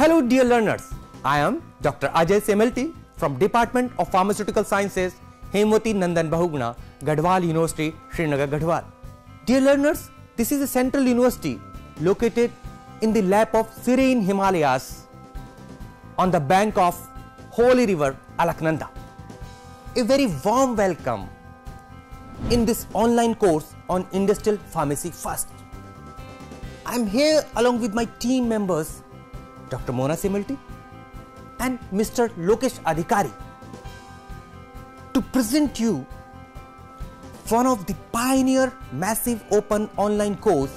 Hello dear learners, I am Dr. Ajay Semalty from Department of Pharmaceutical Sciences, Hemwati Nandan Bahuguna, Garhwal University, Srinagar Garhwal. Dear learners, this is a central university located in the lap of serene Himalayas on the bank of holy river Alaknanda. A very warm welcome in this online course on industrial pharmacy first. I am here along with my team members Dr. Mona Semalty and Mr. Lokesh Adhikari to present you one of the pioneer massive open online course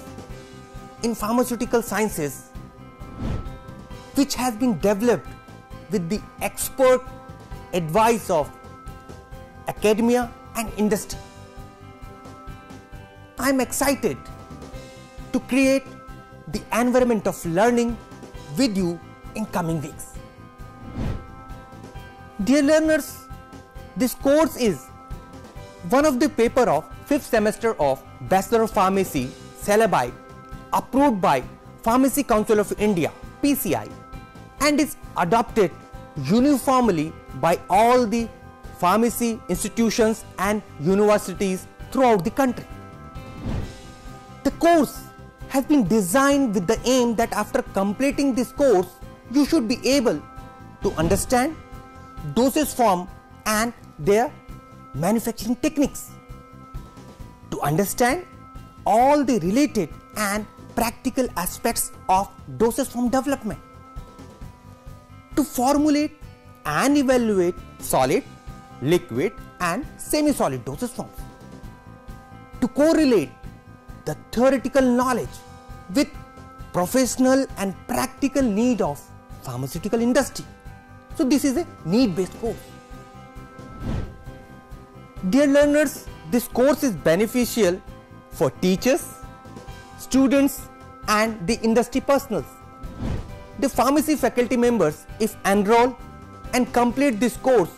in pharmaceutical sciences which has been developed with the expert advice of academia and industry. I am excited to create the environment of learning with you in coming weeks. Dear learners, this course is one of the paper of 5th semester of Bachelor of Pharmacy syllabi approved by Pharmacy Council of India PCI and is adopted uniformly by all the pharmacy institutions and universities throughout the country. The course has been designed with the aim that after completing this course, you should be able to understand dosage form and their manufacturing techniques. To understand all the related and practical aspects of dosage form development. To formulate and evaluate solid, liquid and semi-solid dosage forms. To correlate the theoretical knowledge with professional and practical need of pharmaceutical industry. So this is a need based course. Dear learners, this course is beneficial for teachers, students and the industry personals. The pharmacy faculty members if enroll and complete this course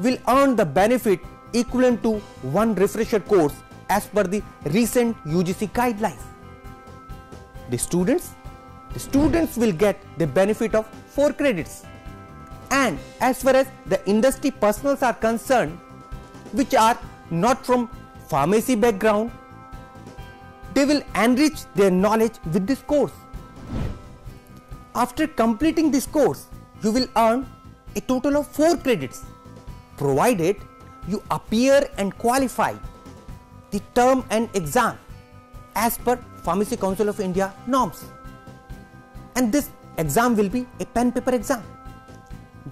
will earn the benefit equivalent to one refresher course as per the recent UGC guidelines. The students, the students will get the benefit of 4 credits. And as far as the industry personals are concerned, which are not from pharmacy background, they will enrich their knowledge with this course. After completing this course, you will earn a total of 4 credits, provided you appear and qualify the term and exam as per Pharmacy Council of India norms. And this exam will be a pen paper exam.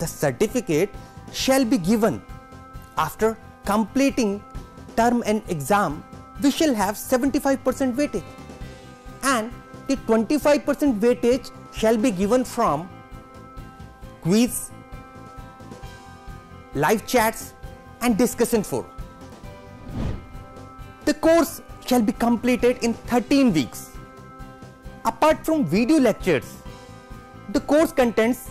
The certificate shall be given after completing term and exam we shall have 75% weightage and the 25% weightage shall be given from quiz, live chats and discussion forum. The course shall be completed in 13 weeks. Apart from video lectures, the course contents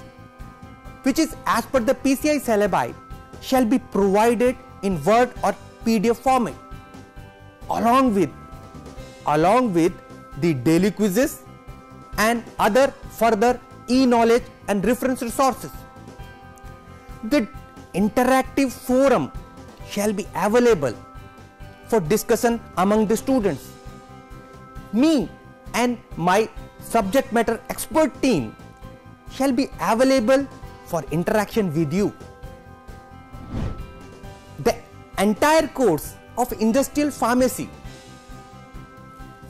which is as per the PCI syllabi shall be provided in Word or PDF format along with along with the daily quizzes and other further e-knowledge and reference resources. The interactive forum shall be available for discussion among the students. Me and my subject matter expert team shall be available for interaction with you. The entire course of industrial pharmacy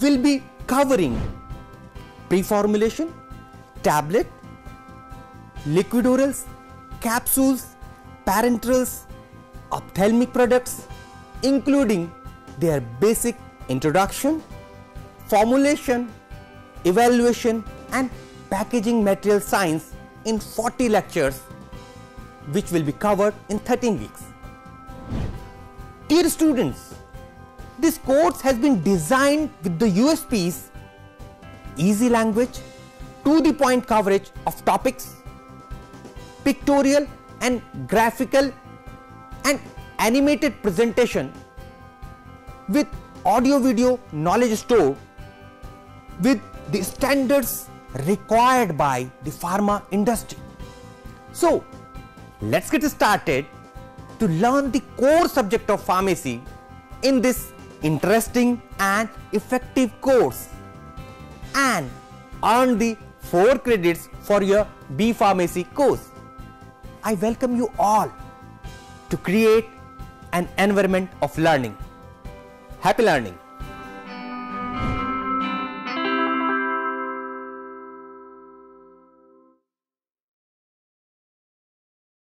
will be covering pre-formulation, tablet, liquid orals, capsules, parenterals, ophthalmic products, including their basic introduction, formulation, evaluation and packaging material science in 40 lectures which will be covered in 13 weeks. Dear students, this course has been designed with the USPs easy language, to the point coverage of topics, pictorial and graphical and animated presentation with audio video knowledge store with the standards required by the pharma industry. So, let's get started to learn the core subject of pharmacy in this interesting and effective course and earn the 4 credits for your B Pharmacy course. I welcome you all to create an environment of learning. Happy learning!